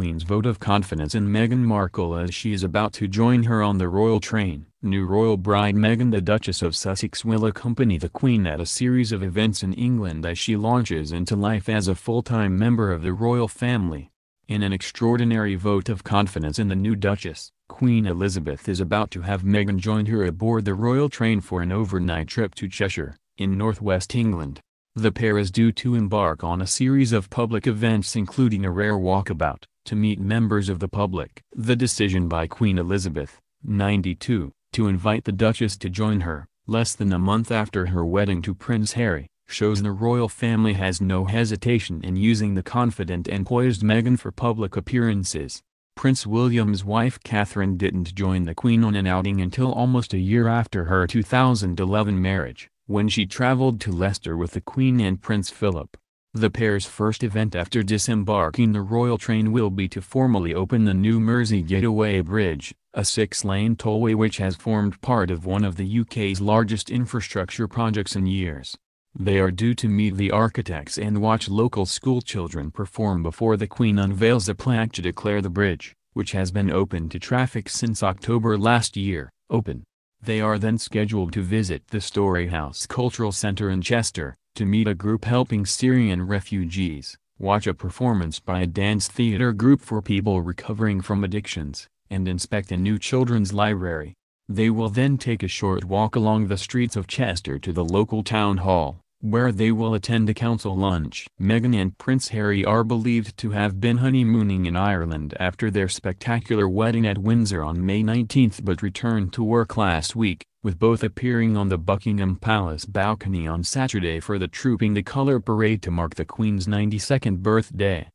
Queen's vote of confidence in Meghan Markle as she is about to join her on the royal train. New royal bride Meghan the Duchess of Sussex will accompany the Queen at a series of events in England as she launches into life as a full-time member of the royal family. In an extraordinary vote of confidence in the new Duchess, Queen Elizabeth is about to have Meghan join her aboard the royal train for an overnight trip to Cheshire, in northwest England. The pair is due to embark on a series of public events including a rare walkabout, to meet members of the public. The decision by Queen Elizabeth, 92, to invite the Duchess to join her, less than a month after her wedding to Prince Harry, shows the royal family has no hesitation in using the confident and poised Meghan for public appearances. Prince William's wife Catherine didn't join the Queen on an outing until almost a year after her 2011 marriage when she traveled to Leicester with the Queen and Prince Philip. The pair's first event after disembarking the royal train will be to formally open the new Mersey Gateway Bridge, a six-lane tollway which has formed part of one of the UK's largest infrastructure projects in years. They are due to meet the architects and watch local schoolchildren perform before the Queen unveils a plaque to declare the bridge, which has been open to traffic since October last year, open. They are then scheduled to visit the Storyhouse Cultural Center in Chester, to meet a group helping Syrian refugees, watch a performance by a dance theater group for people recovering from addictions, and inspect a new children's library. They will then take a short walk along the streets of Chester to the local town hall, where they will attend a council lunch. Meghan and Prince Harry are believed to have been honeymooning in Ireland after their spectacular wedding at Windsor on May 19 but returned to work last week, with both appearing on the Buckingham Palace balcony on Saturday for the Trooping the Colour parade to mark the Queen's 92nd birthday.